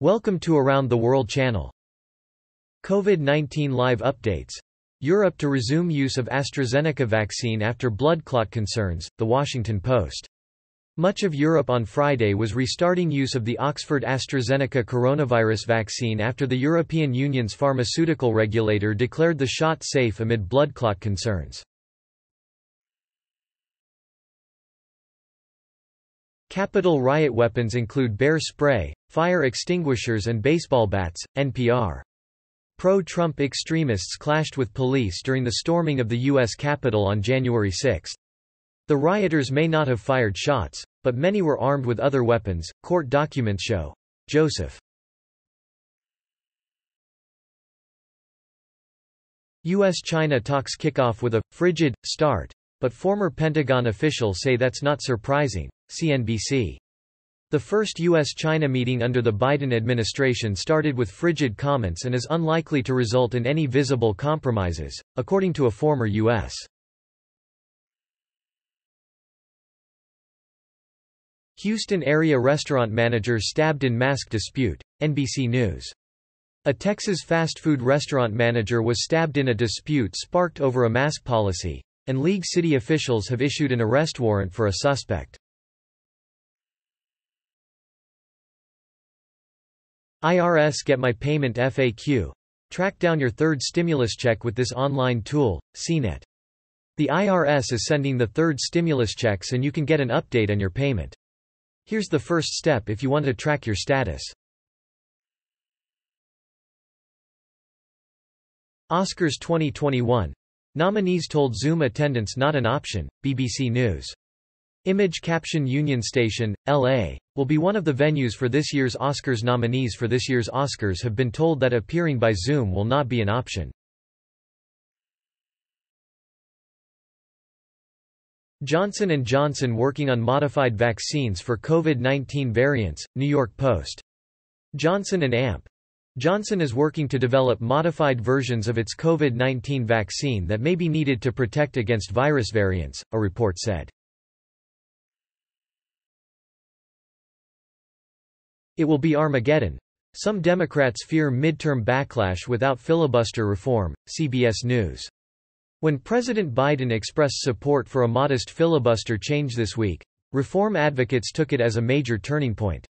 Welcome to Around the World channel. COVID-19 live updates. Europe to resume use of AstraZeneca vaccine after blood clot concerns, The Washington Post. Much of Europe on Friday was restarting use of the Oxford AstraZeneca coronavirus vaccine after the European Union's pharmaceutical regulator declared the shot safe amid blood clot concerns. Capitol riot weapons include bear spray, fire extinguishers and baseball bats, NPR. Pro-Trump extremists clashed with police during the storming of the U.S. Capitol on January 6. The rioters may not have fired shots, but many were armed with other weapons, court documents show. Joseph. U.S.-China talks kick off with a «frigid» start, but former Pentagon officials say that's not surprising. CNBC. The first U.S.-China meeting under the Biden administration started with frigid comments and is unlikely to result in any visible compromises, according to a former U.S. Houston area restaurant manager stabbed in mask dispute, NBC News. A Texas fast food restaurant manager was stabbed in a dispute sparked over a mask policy, and League city officials have issued an arrest warrant for a suspect. IRS Get My Payment FAQ. Track down your third stimulus check with this online tool, CNET. The IRS is sending the third stimulus checks and you can get an update on your payment. Here's the first step if you want to track your status. Oscars 2021. Nominees told Zoom attendance not an option, BBC News. Image Caption Union Station, L.A., will be one of the venues for this year's Oscars nominees for this year's Oscars have been told that appearing by Zoom will not be an option. Johnson & Johnson working on modified vaccines for COVID-19 variants, New York Post. Johnson and AMP. Johnson is working to develop modified versions of its COVID-19 vaccine that may be needed to protect against virus variants, a report said. It will be Armageddon. Some Democrats fear midterm backlash without filibuster reform, CBS News. When President Biden expressed support for a modest filibuster change this week, reform advocates took it as a major turning point.